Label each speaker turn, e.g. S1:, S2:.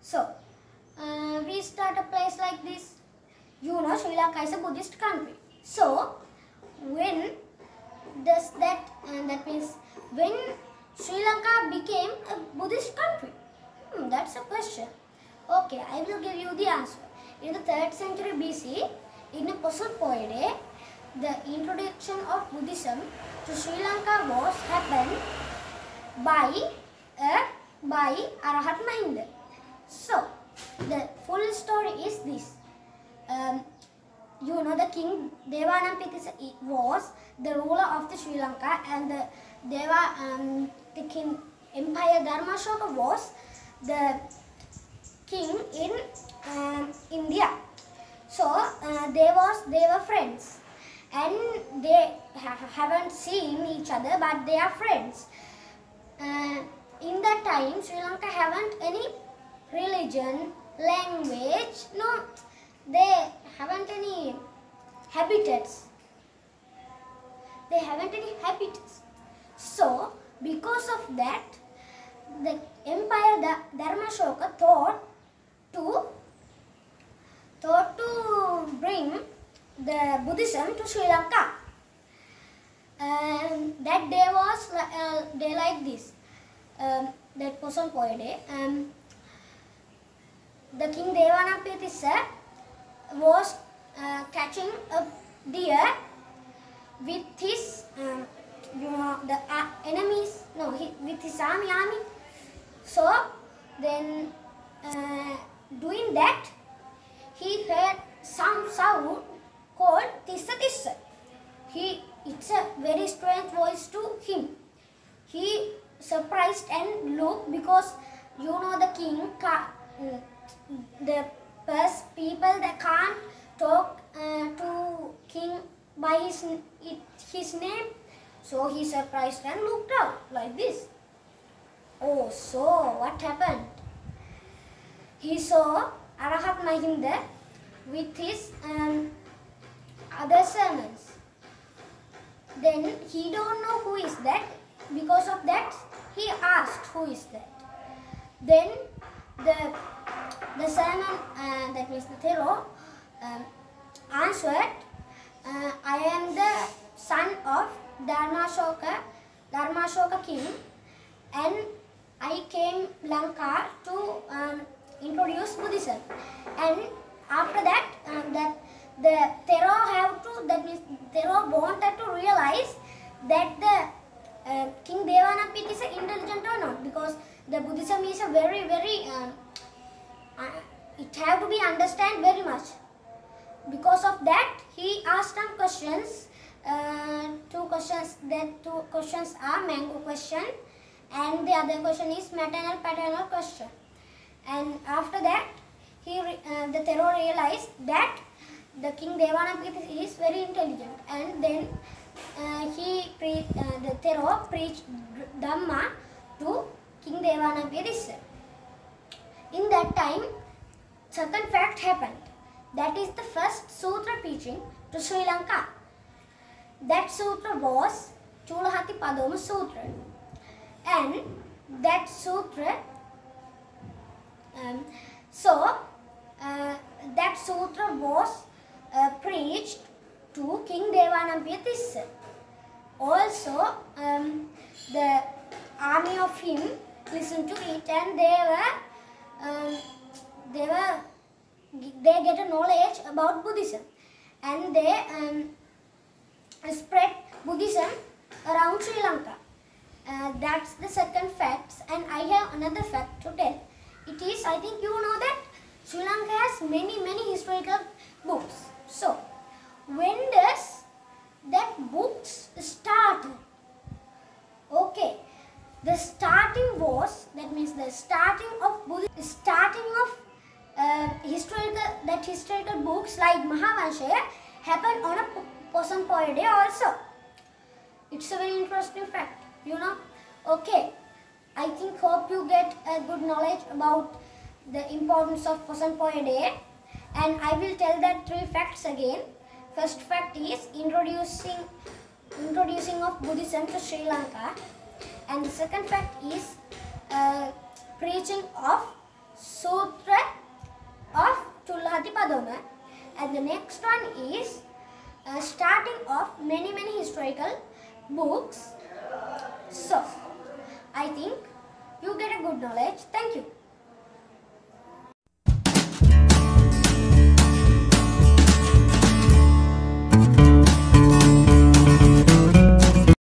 S1: So, uh, we start a place like this. You know, Sri Lanka is a Buddhist country. So, when does that, and that means when Sri Lanka became a Buddhist country? Hmm, that's a question. Okay, I will give you the answer. In the 3rd century BC, in a Poson Poya day, the introduction of Buddhism to Sri Lanka was happened by a by Arahat Mahinda. So, the full story is this. Um, you know the king Devanampiyatissa was the ruler of the Sri Lanka and the Deva um, the king Empire Dharmashoka was the king in um, India. So uh, they was they were friends and they ha- haven't seen each other but they are friends. Uh, in that time Sri Lanka haven't any religion, language, no, they haven't any habitats. They haven't any habitats. So, because of that, the empire the Dharmashoka thought to thought to bring the Buddhism to Sri Lanka. And that day was uh, day like this. Um, that Poson Poya day. Um, the king Devanampiyatissa was uh, catching a deer with his, um, you know, the uh, enemies, no, he, with his army, army. So, then uh, doing that, he heard some sound called Tissa Tissa. He, it's a very strange voice to him. He surprised and looked because you know the king, mm, the pers- people that can't talk uh, to king by his, his name. So he surprised and looked out like this. Oh, so what happened? He saw Arahat Mahinda with his um, other servants. Then he don't know who is that. Because of that, he asked who is that. Then the the servant, uh, that means the Thero, um, answered, uh, I am the son of Dharmashoka, Dharmashoka king, and I came Lanka to um, introduce Buddhism. And after that, um, that the Thero have to, that means Thero wanted to realize that the uh, King Devanampit is intelligent or not because the Buddhism is a very, very, um, uh, it have to be understand very much. Because of that, he asked some questions. Uh, two questions. That two questions are mango question, and the other question is maternal paternal question. And after that, he uh, the Thero realized that the king Devanapith is very intelligent, and then he pre- uh, the Thero preached Dhamma to King Devanapith. In that time, second fact happened. That is the first sutra preaching to Sri Lanka. That sutra was Chulahatthipadopama Sutra. And that sutra, um, so uh, that sutra was uh, preached to King Devanampia Tissa. Also, um, the army of him listened to it and they were um, they were they get a knowledge about Buddhism and they um, spread Buddhism around Sri Lanka. Uh, that's the second fact and I have another fact to tell. It is, I think you know that Sri Lanka has many many historical books. So, when does that books start? Okay, the starting the starting of Buddhism, starting of uh, historical that historical books like Mahavansha happen on a Poson Poya day also. It's a very interesting fact, you know. Okay, I think hope you get a good knowledge about the importance of Poson Poya day, and I will tell that three facts again. First fact is introducing introducing of Buddhism to Sri Lanka, and the second fact is uh, preaching of Sutra of Chulahatthipadopama and the next one is uh, starting of many many historical books. So, I think you get a good knowledge. Thank you.